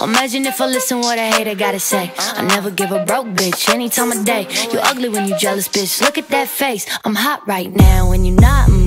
Imagine if I listen what a hater gotta say. I never give a broke bitch any time of day. You ugly when you jealous, bitch. Look at that face. I'm hot right now, and you're not.